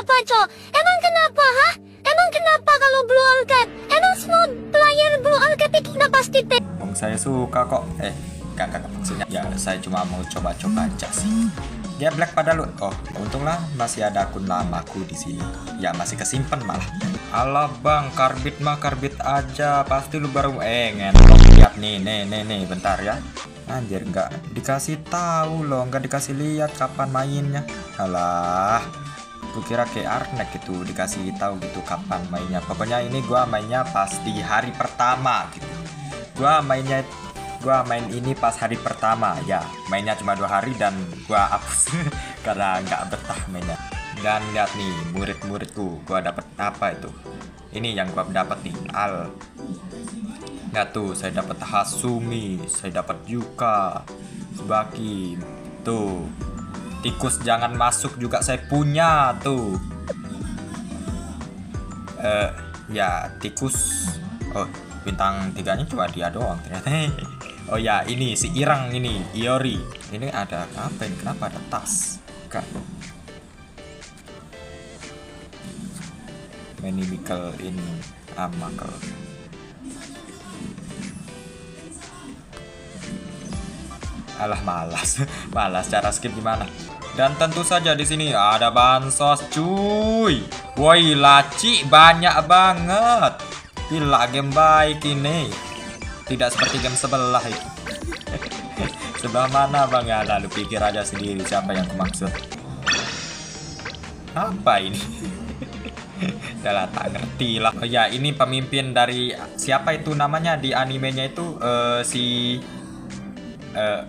kenapa, Cok? Emang kenapa, hah? Emang kenapa kalau Blue Alcap? Emang semua player Blue Alcap itu udah pasti T. Bang saya suka kok. Eh, enggak maksudnya. Ya, saya cuma mau coba-coba aja sih. Dia black pada lu. Oh, untunglah masih ada akun lamaku di sini. Ya masih kesimpan malah. Alah bang, karbit mah karbit aja. Pasti lu baru eh ngentok lihat nih, nih, nih, nih, bentar ya. Anjir nggak dikasih tahu loh, nggak dikasih lihat kapan mainnya. Alah, gue kira kayak Arnek gitu dikasih tahu gitu kapan mainnya. Pokoknya ini gua mainnya pas di hari pertama gitu. Gua mainnya gua main ini pas hari pertama. Ya mainnya cuma dua hari dan gua hapus karena nggak betah mainnya. Dan lihat nih murid-muridku gua dapat apa itu? Ini yang gua dapat nih al. Nggak tuh saya dapat Hasumi saya dapat Yuka Subaki tuh tikus jangan masuk juga saya punya tuh eh ya tikus oh bintang tiganya cuma dia doang ternyata Oh ya, ini si Irang ini, Iori. Ini ada apa ini? Kenapa ada tas? Kan. Mechanical in Amakel. Alah malas, malas cara skip gimana? Dan tentu saja di sini ada bansos, cuy. Woi, laci banyak banget. Gila game baik ini. Tidak seperti game sebelah itu sebelah mana bang? Ya lalu pikir aja sendiri siapa yang kumaksud apa ini? Udah tak ngerti lah. Oh ya ini pemimpin dari Siapa itu namanya? Di animenya itu uh, Si uh,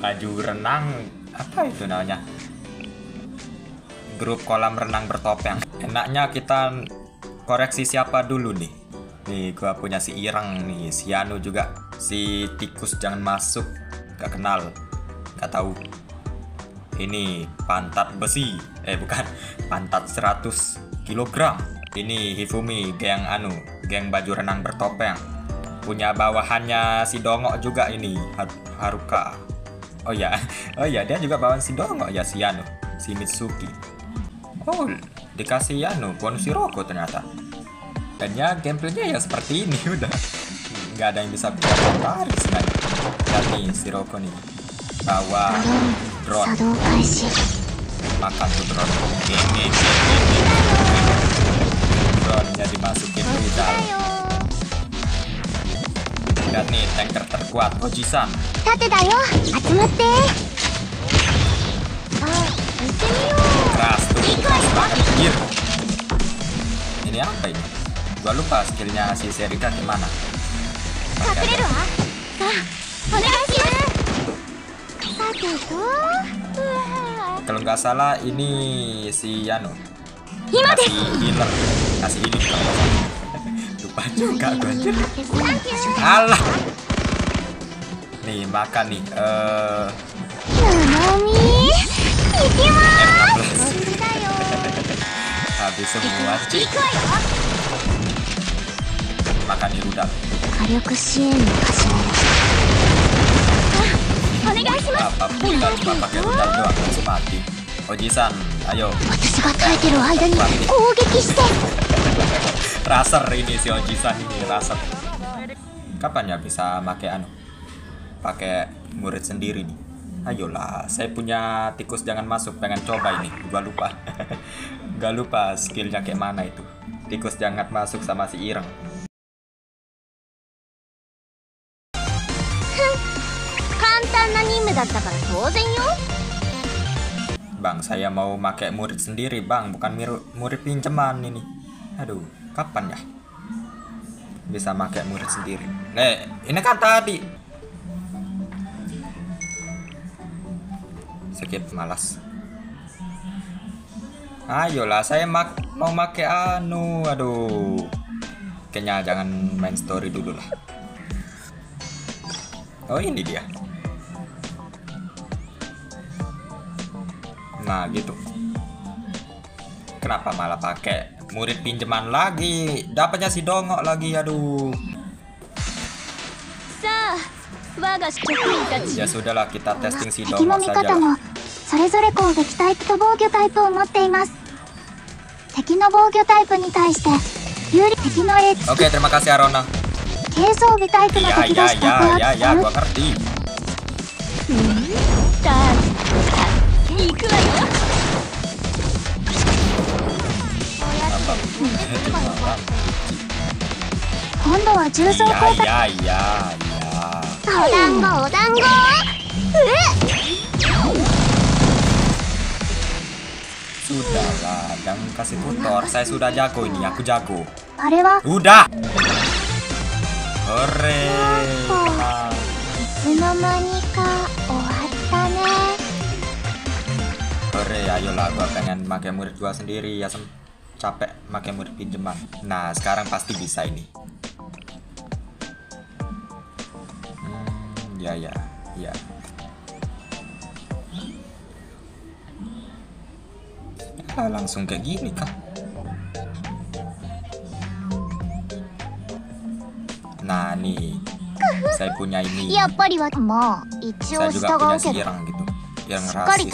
Baju renang Apa itu namanya Grup kolam renang bertopeng Enaknya kita koreksi siapa dulu nih Nih gua punya si Irang nih, si juga, si tikus jangan masuk, gak kenal, gak tahu. Ini pantat besi, eh bukan, pantat 100 kg. Ini Hifumi, geng Anu, geng baju renang bertopeng. Punya bawahannya si Dongok juga ini, Haruka. Oh ya, oh ya dia juga bawahan si Dongok ya si Anu, si Mitsuki. Oh, dikasih Anu, bonus si Roko ternyata. Dan ya gameplaynya ya seperti ini udah. Nggak ada yang bisa tarik sebenarnya dan nih si Roko nih. Bawa drone. Makan tuh drone. Ini drone nya dimasukin ke dalam dan nih tanker terkuat. Ojisan. Keras tuh. Keras banget ini apa ini? Gua lupa skillnya si Serika gimana. Kalau nggak salah ini si Yano. Kasih healer, kasih healing Lupa juga gue anjir. Alah. Nih makan nih. Eh Habis semua cik makan di rudal. Apa pun kita cuma pakai rudal doang langsung mati. Ojisan, ayo. Raser ini si Ojisan ini raser. Kapan ya bisa pakai anu? Pakai murid sendiri nih. Ayolah, saya punya tikus jangan masuk, pengen coba ini. Gua lupa. Gak lupa skillnya kayak mana itu. Tikus jangan masuk sama si Ireng. Bang, saya mau pakai murid sendiri, Bang, bukan murid pinjaman ini. Aduh, kapan ya? Bisa pakai murid sendiri. Nih, ini kan tadi. Skip malas. Ayolah, saya mak mau pakai anu. Aduh. Kayaknya jangan main story dulu lah. Oh, ini dia. Nah gitu. Kenapa malah pakai murid pinjaman lagi? Dapatnya si dongok lagi, aduh. Ya sudahlah kita testing si dongok saja. それぞれ攻撃タイプと防御タイプを持っています敵の防御タイプに対して有利敵の H Oke, terima kasih Arona. 軽装備タイプの Ya, 敵 ya, がした爆 ya, ya, 発 ya, する gua ngerti. 行くわよ今度は重装 Iya, 交代 iya, iya, iya. お団子お団子え Sudahlah, jangan kasih tutor. Saya sudah jago ini, aku jago. あれは Udah. Hore. menang. いつの間にか終わったね Hore, ayolah gua pengen pakai murid gua sendiri ya sem capek pakai murid pinjaman. Nah, sekarang pasti bisa ini. ya ya ya. Ah, langsung kayak gini kan? nah nih. Saya punya ini. Saya juga punya sirang gitu yang rasis.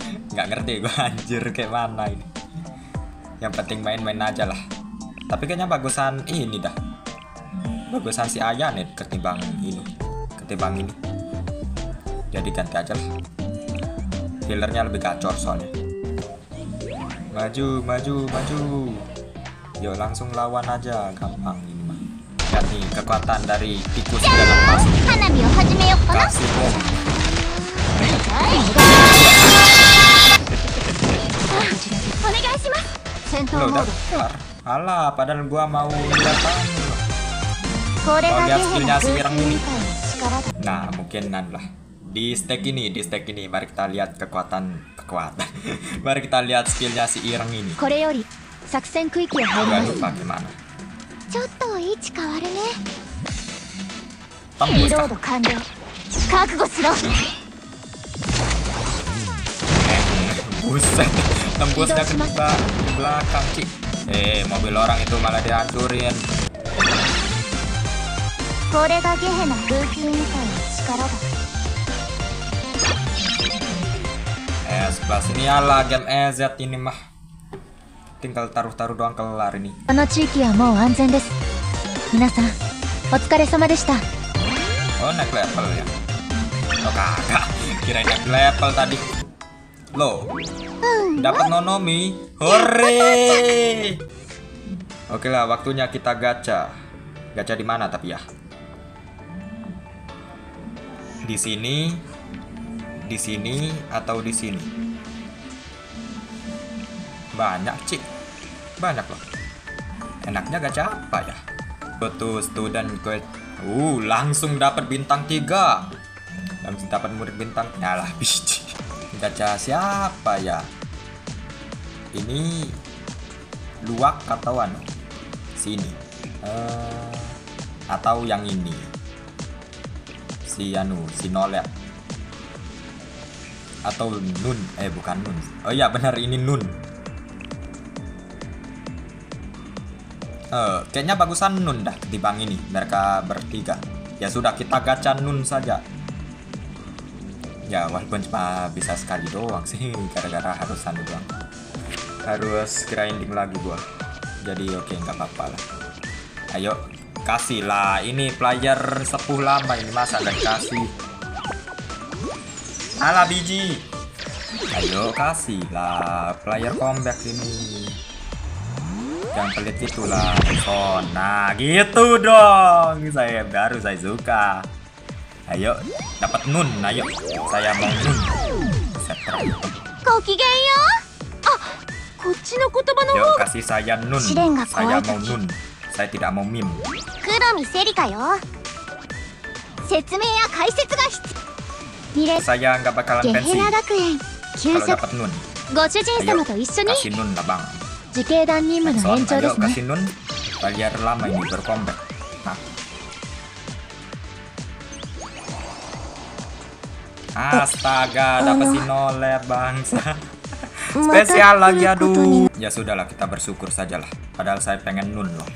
nggak ngerti gue anjir kayak mana ini. Yang penting main-main aja lah. Tapi kayaknya bagusan ini dah bagusan si ayah nih ketimbang ini ketimbang ini. Jadi ganti aja lah. Healernya lebih gacor soalnya. Maju maju maju. Yuk langsung lawan aja. Gampang ini lihat nih kekuatan dari tikus dalam masuk kasih bom Loh, udah Alah, padahal gua mau lihat kalau lihat skillnya si Wirang ini nah mungkin lah di stack ini di stack ini. Mari kita lihat kekuatan kekuatan. Mari kita lihat skillnya si Irang ini. Nggak lupa gimana. Tembus kah? Buset. Tembusnya ke belakang cik. Eh mobil orang itu malah diaturin. これがゲヘの空気委員会の力だ S plus ini ala game EZ ini mah. Tinggal taruh-taruh doang kelar ini. この地域はもう安全です皆さんお疲れ様でした Oh naik level ya? Oh kagak, kirain naik level tadi. Loh, dapat nonomi. Hore! Oke lah, waktunya kita gacha. Gacha di mana tapi ya? Di sini, di sini atau di sini? Banyak cik, banyak loh. Enaknya gacha apa ya? To student quest. Uh, langsung dapat bintang 3. Langsung dapat murid bintang. Yalah, biji. Gacha siapa ya? Ini luak atau anu? Sini. Eh, atau yang ini. Si anu, si nolet. Atau nun. Eh, bukan nun. Oh iya, benar ini nun. Eh, kayaknya bagusan Nun dah ketimbang ini. Mereka bertiga. Ya sudah kita gacha Nun saja. Ya walaupun cuma bisa sekali doang sih, gara-gara harus anu doang. Harus grinding lagi gua. Jadi oke nggak apa-apa lah. Ayo kasih lah. Ini player sepuh lama ini masa nggak dikasih. Alah biji. Ayo kasih lah player comeback ini jangan pelit gitulah Son nah gitu dong saya baru saya suka ayo dapat nun ayo saya mau nun Set, terakhir. ごきげんようあこっちの言葉の yuk 方が kasih saya nun Siren nggak saya kuat mau lagi. nun Saya tidak mau meme. Kuromi Selika yo. Ya kaisetsu. Saya nggak bakalan pensi. Dapat nun. Sama to issho ni. Kasih nun lah bang. Nimu no enchou desu ne. Kasih nun. Bayar lama ini berkombat. Nah. Astaga, dapat si noler bangsa. Spesial lagi aduh. Ya sudahlah kita bersyukur sajalah. Padahal saya pengen nun loh.